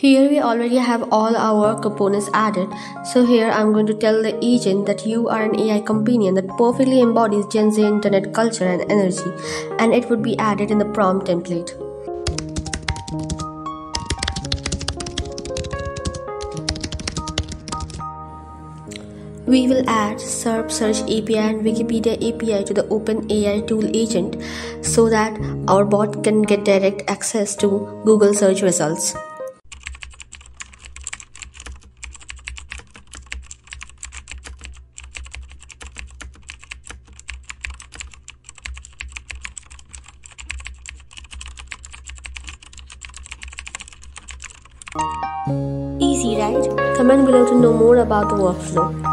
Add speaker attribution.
Speaker 1: Here we already have all our components added. So here I'm going to tell the agent that you are an AI companion that perfectly embodies Gen Z internet culture and energy and it would be added in the prompt template. We will add SERP Search API and Wikipedia API to the OpenAI tool agent so that our bot can get direct access to Google search results. Easy, right? Comment below to know more about the workflow.